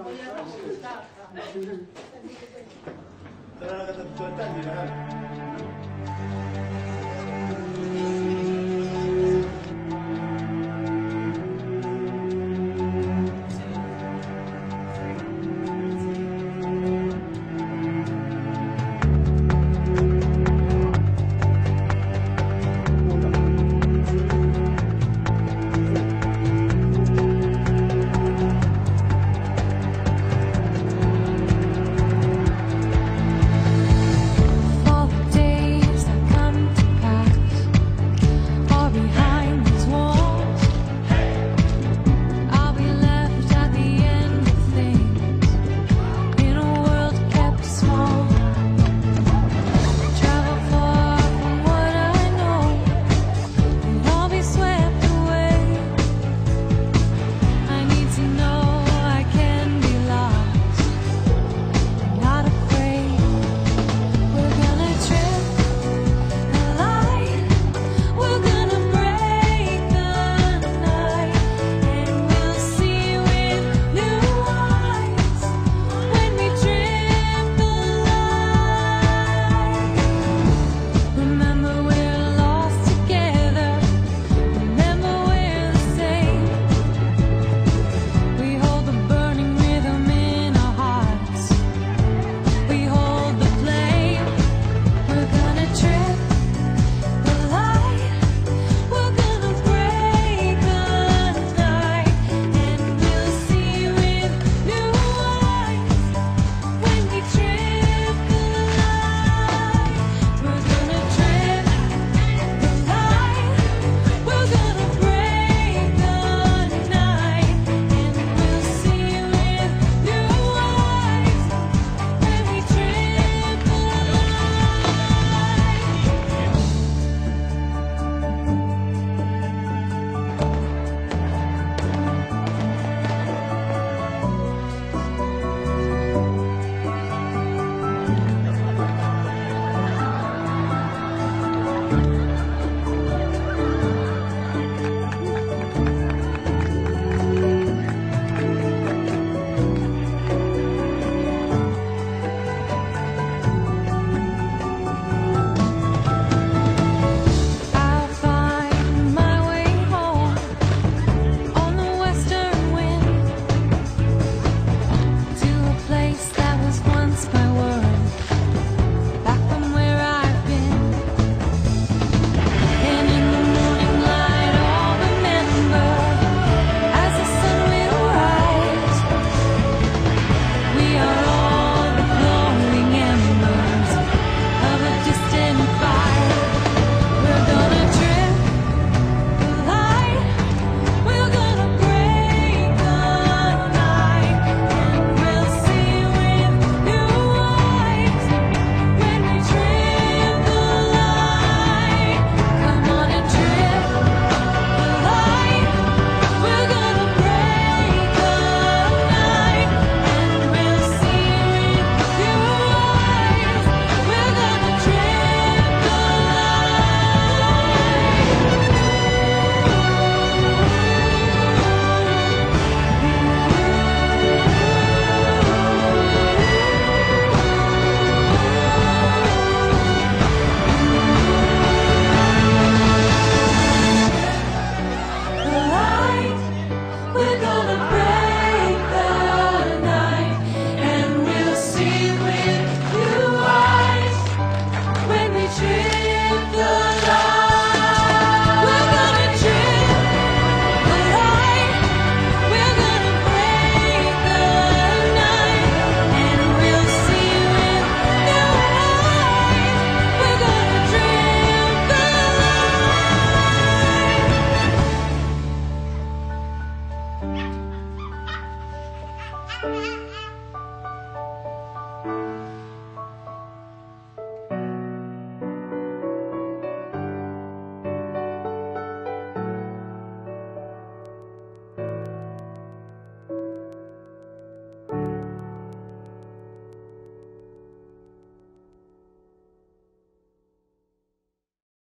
Terima kasih.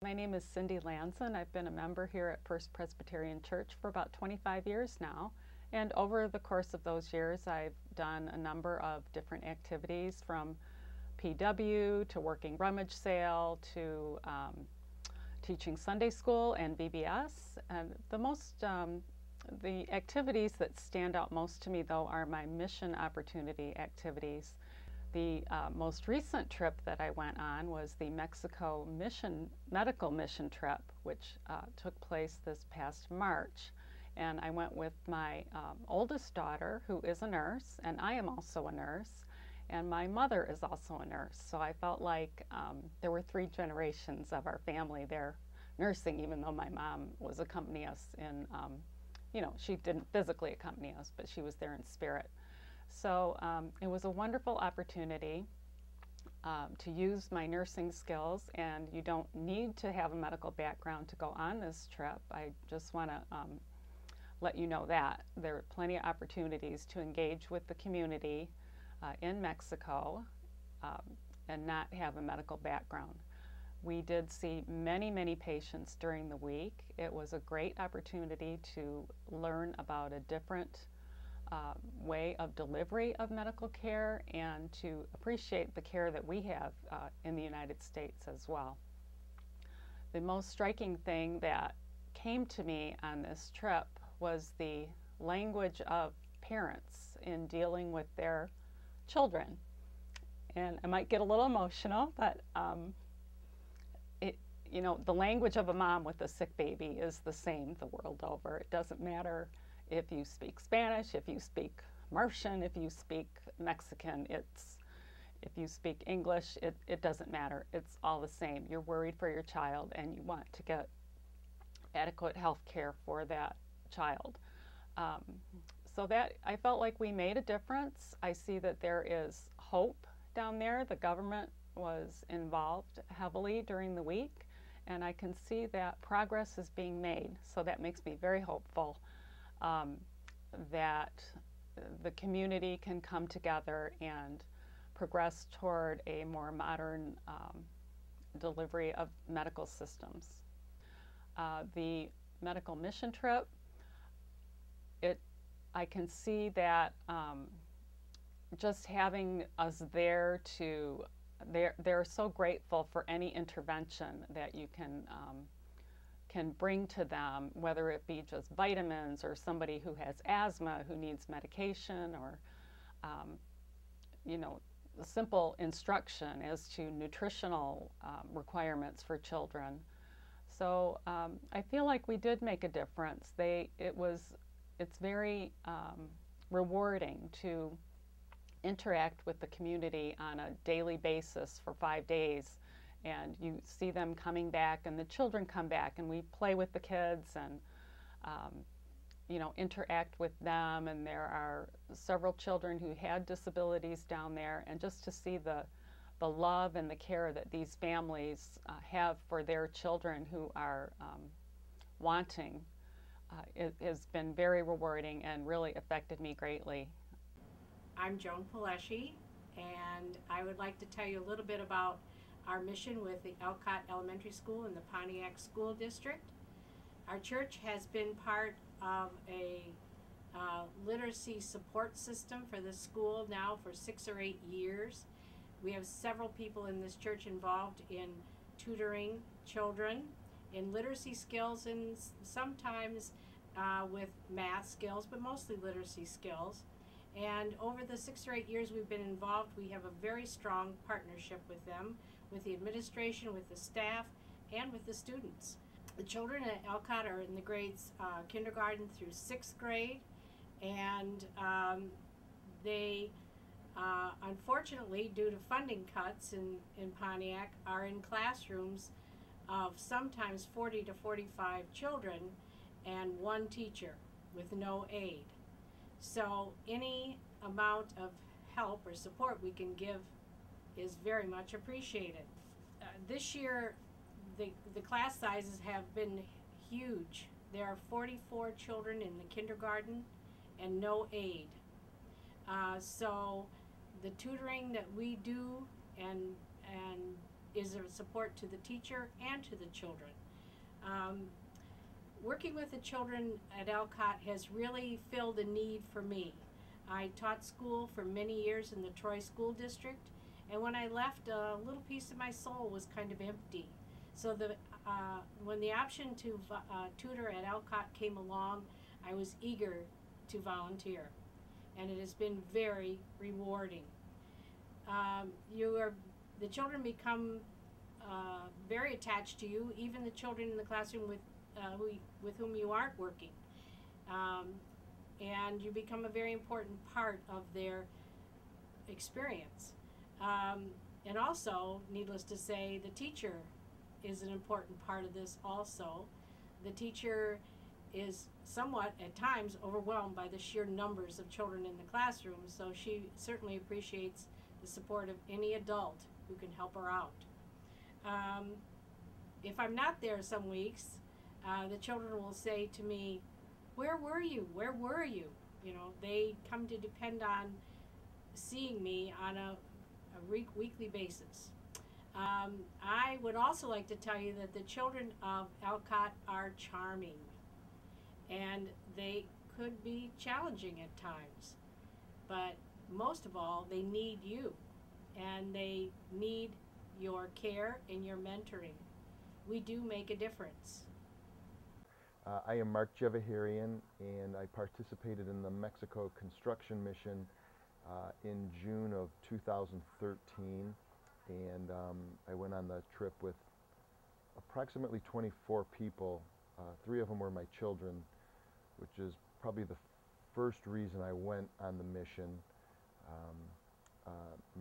My name is Cindy Lanson. I've been a member here at First Presbyterian Church for about 25 years now, And over the course of those years, I've done a number of different activities from PW to working rummage sale to um, teaching Sunday school and VBS. And the most, um, the activities that stand out most to me though are my mission opportunity activities. The uh, most recent trip that I went on was the Mexico mission medical mission trip, which uh, took place this past March. And I went with my um, oldest daughter, who is a nurse, and I am also a nurse, and my mother is also a nurse. So I felt like um, there were three generations of our family there nursing, even though my mom was accompanying us in, um, you know, she didn't physically accompany us, but she was there in spirit. So um, it was a wonderful opportunity um, to use my nursing skills, and you don't need to have a medical background to go on this trip. I just want to um, let you know that. There are plenty of opportunities to engage with the community uh, in Mexico um, and not have a medical background. We did see many, many patients during the week. It was a great opportunity to learn about a different uh, way of delivery of medical care and to appreciate the care that we have uh, in the United States as well. The most striking thing that came to me on this trip was the language of parents in dealing with their children. And I might get a little emotional, but um, it, you know, the language of a mom with a sick baby is the same the world over. It doesn't matter if you speak Spanish, if you speak Mercian, if you speak Mexican, it's if you speak English, it, it doesn't matter. It's all the same. You're worried for your child and you want to get adequate health care for that child. Um, so that I felt like we made a difference. I see that there is hope down there. The government was involved heavily during the week, and I can see that progress is being made. So that makes me very hopeful um, that the community can come together and progress toward a more modern um, delivery of medical systems. Uh, the medical mission trip, it, I can see that um, just having us there to, they're, they're so grateful for any intervention that you can um, can bring to them, whether it be just vitamins or somebody who has asthma who needs medication or, um, you know, simple instruction as to nutritional um, requirements for children. So um, I feel like we did make a difference. They, it was, it's very um, rewarding to interact with the community on a daily basis for five days and you see them coming back and the children come back and we play with the kids and um, you know interact with them and there are several children who had disabilities down there and just to see the the love and the care that these families uh, have for their children who are um, wanting uh, it has been very rewarding and really affected me greatly. I'm Joan Paleshi, and I would like to tell you a little bit about our mission with the Alcott Elementary School in the Pontiac School District. Our church has been part of a uh, literacy support system for the school now for six or eight years. We have several people in this church involved in tutoring children in literacy skills and sometimes uh, with math skills, but mostly literacy skills. And over the six or eight years we've been involved, we have a very strong partnership with them with the administration, with the staff, and with the students. The children at Alcott are in the grades uh, kindergarten through sixth grade, and um, they, uh, unfortunately, due to funding cuts in, in Pontiac, are in classrooms of sometimes 40 to 45 children and one teacher with no aid. So any amount of help or support we can give is very much appreciated. Uh, this year, the, the class sizes have been huge. There are 44 children in the kindergarten and no aid. Uh, so the tutoring that we do and, and is a support to the teacher and to the children. Um, working with the children at Alcott has really filled a need for me. I taught school for many years in the Troy School District, and when I left, a little piece of my soul was kind of empty. So the uh, when the option to uh, tutor at Alcott came along, I was eager to volunteer, and it has been very rewarding. Um, you are the children become uh, very attached to you, even the children in the classroom with uh, who, with whom you aren't working. Um, and you become a very important part of their experience. Um, and also, needless to say, the teacher is an important part of this also. The teacher is somewhat, at times, overwhelmed by the sheer numbers of children in the classroom, so she certainly appreciates the support of any adult who can help her out. Um, if I'm not there some weeks, uh, the children will say to me, Where were you? Where were you? You know, they come to depend on seeing me on a, weekly basis. Um, I would also like to tell you that the children of Alcott are charming and they could be challenging at times. But most of all, they need you and they need your care and your mentoring. We do make a difference. Uh, I am Mark Jevaharian, and I participated in the Mexico construction mission uh, in June of 2013. And um, I went on the trip with approximately 24 people. Uh, three of them were my children, which is probably the first reason I went on the mission. Um, uh,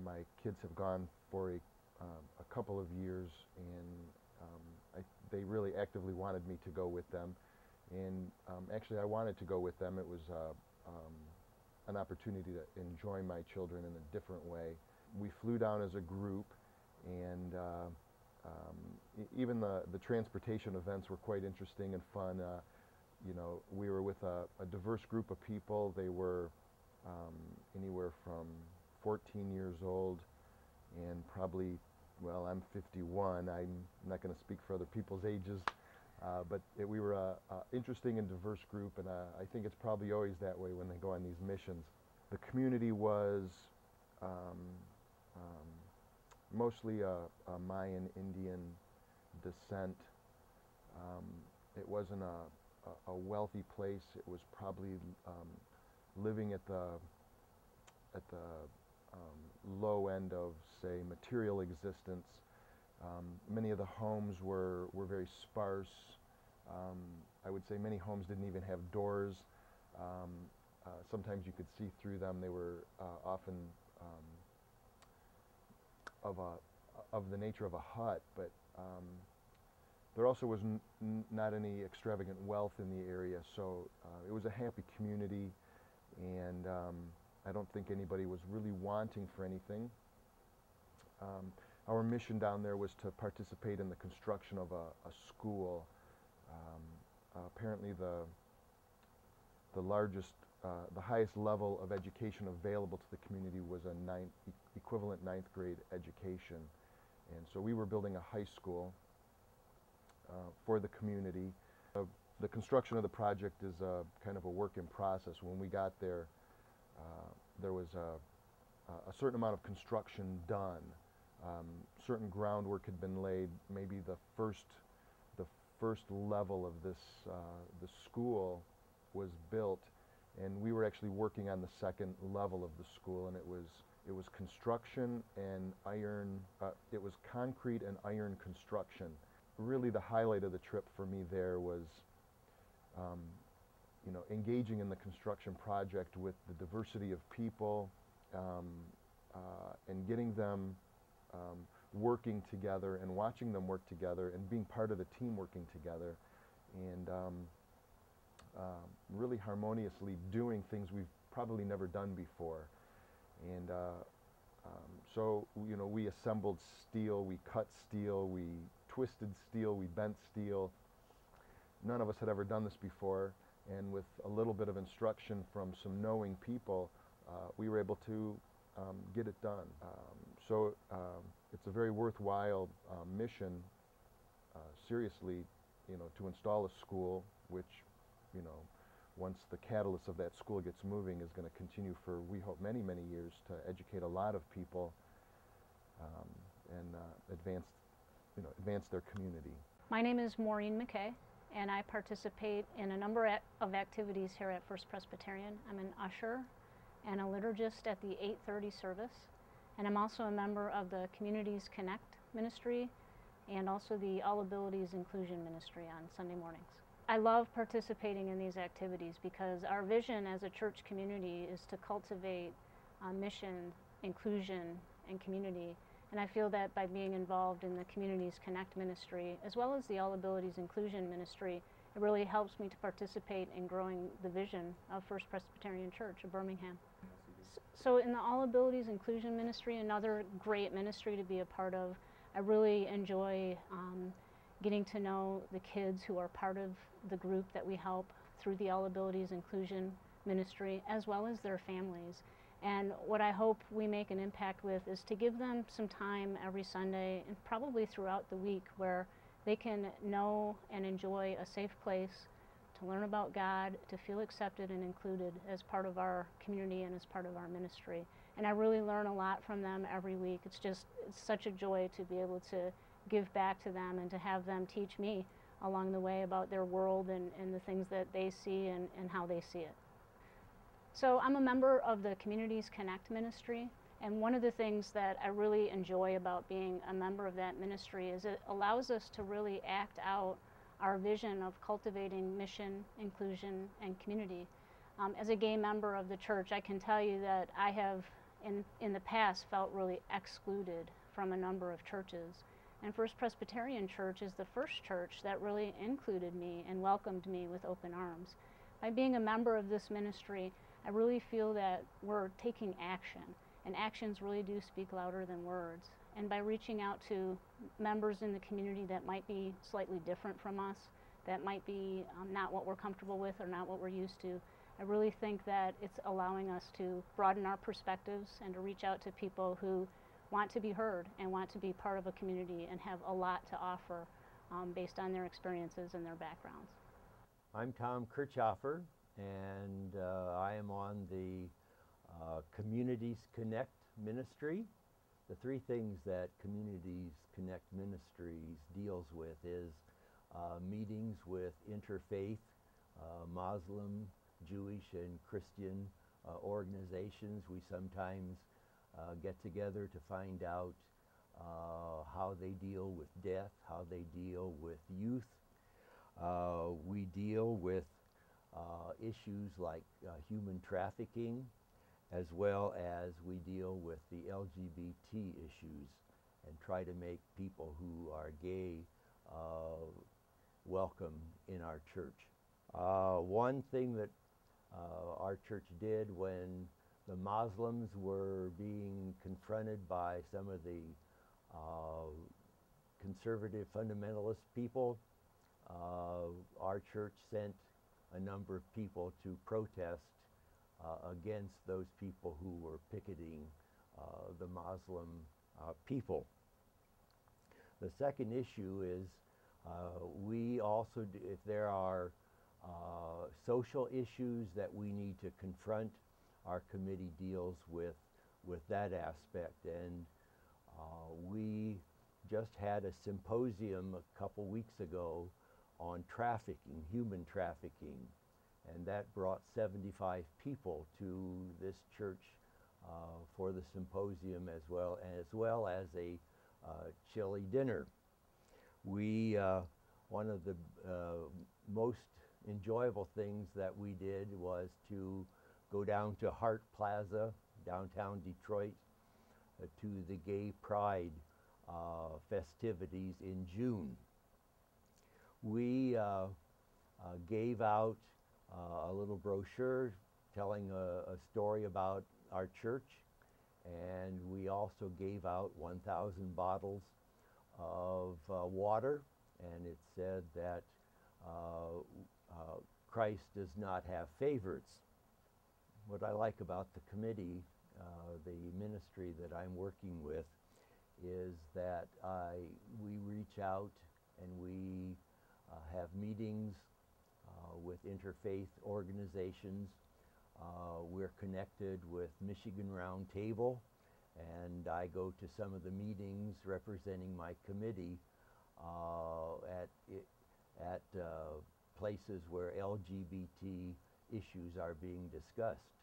my kids have gone for a, um, a couple of years, and um, I, they really actively wanted me to go with them. And um, actually, I wanted to go with them. It was uh, um, an opportunity to enjoy my children in a different way. We flew down as a group, and uh, um, even the, the transportation events were quite interesting and fun. Uh, you know, we were with a, a diverse group of people. They were um, anywhere from 14 years old and probably, well, I'm 51. I'm not going to speak for other people's ages. Uh, but it, we were a, a interesting and diverse group, and uh, I think it's probably always that way when they go on these missions. The community was um, um, mostly a, a Mayan Indian descent. Um, it wasn't a, a, a wealthy place. It was probably um, living at the at the um, low end of, say, material existence. Um, many of the homes were, were very sparse. Um, I would say many homes didn't even have doors. Um, uh, sometimes you could see through them. They were uh, often um, of, a, of the nature of a hut, but um, there also was not any extravagant wealth in the area, so uh, it was a happy community, and um, I don't think anybody was really wanting for anything. Um, our mission down there was to participate in the construction of a, a school. Um, uh, apparently, the the largest, uh, the highest level of education available to the community was a ninth, e- equivalent ninth grade education, and so we were building a high school uh, for the community. Uh, the construction of the project is a, kind of a work in process. When we got there, uh, there was a, a certain amount of construction done. Um, certain groundwork had been laid. Maybe the first, the first level of this uh, the school was built, and we were actually working on the second level of the school, and it was it was construction and iron. Uh, it was concrete and iron construction. Really, the highlight of the trip for me there was um, you know, engaging in the construction project with the diversity of people um, uh, and getting them um, working together and watching them work together and being part of the team working together and um, um really harmoniously doing things we've probably never done before. And uh, um, so, you know, we assembled steel, we cut steel, we twisted steel, we bent steel. None of us had ever done this before and with a little bit of instruction from some knowing people, uh, we were able to um, get it done. Um, so um, it's a very worthwhile uh, mission, uh, seriously, you know, to install a school which, you know, once the catalyst of that school gets moving, is going to continue for, we hope, many, many years to educate a lot of people um, and uh, advance, you know, advance their community. My name is Maureen McKay, and I participate in a number of activities here at First Presbyterian. I'm an usher and a liturgist at the 8:30 service, and I'm also a member of the Communities Connect ministry and also the All Abilities Inclusion ministry on Sunday mornings. I love participating in these activities because our vision as a church community is to cultivate uh, mission, inclusion, and community. And I feel that by being involved in the Communities Connect ministry, as well as the All Abilities Inclusion ministry, it really helps me to participate in growing the vision of First Presbyterian Church of Birmingham. So, in the All Abilities Inclusion ministry, another great ministry to be a part of, I really enjoy um, getting to know the kids who are part of the group that we help through the All Abilities Inclusion ministry, as well as their families. And what I hope we make an impact with is to give them some time every Sunday and probably throughout the week where they can know and enjoy a safe place to learn about God, to feel accepted and included as part of our community and as part of our ministry. And I really learn a lot from them every week. It's just it's such a joy to be able to give back to them and to have them teach me along the way about their world and, and the things that they see and, and how they see it. So I'm a member of the Communities Connect ministry, and one of the things that I really enjoy about being a member of that ministry is it allows us to really act out our vision of cultivating mission, inclusion, and community. Um, as a gay member of the church, I can tell you that I have, in, in the past, felt really excluded from a number of churches. And First Presbyterian Church is the first church that really included me and welcomed me with open arms. By being a member of this ministry, I really feel that we're taking action, and actions really do speak louder than words. And by reaching out to members in the community that might be slightly different from us, that might be um, not what we're comfortable with or not what we're used to, I really think that it's allowing us to broaden our perspectives and to reach out to people who want to be heard and want to be part of a community and have a lot to offer um, based on their experiences and their backgrounds. I'm Tom Kirchhoffer, and uh, I am on the uh, Communities Connect ministry. The three things that Communities Connect Ministries deals with is uh, meetings with interfaith, uh, Muslim, Jewish, and Christian uh, organizations. We sometimes uh, get together to find out uh, how they deal with death, how they deal with youth. Uh, we deal with issues like human trafficking, as well as we deal with the LGBT issues and try to make people who are gay uh, welcome in our church. Uh, one thing that uh, our church did when the Muslims were being confronted by some of the uh, conservative fundamentalist people, uh, our church sent a number of people to protest against those people who were picketing uh, the Muslim uh, people. The second issue is uh, we also, do, if there are uh, social issues that we need to confront, our committee deals with, with that aspect. And uh, we just had a symposium a couple weeks ago on trafficking, human trafficking, and that brought 75 people to this church uh, for the symposium as well as well as a uh, chili dinner. We uh, one of the uh, most enjoyable things that we did was to go down to Hart Plaza, downtown Detroit, uh, to the Gay Pride uh, festivities in June we gave out a little brochure telling a, a, story about our church, and we also gave out 1,000 bottles of uh, water, and it said that uh, uh, Christ does not have favorites. What I like about the committee, the ministry that I'm working with, is that I, we reach out and we uh, have meetings uh, uh, with interfaith organizations. Uh, we're connected with Michigan Roundtable, and I go to some of the meetings representing my committee uh, at at uh, places where LGBT issues are being discussed.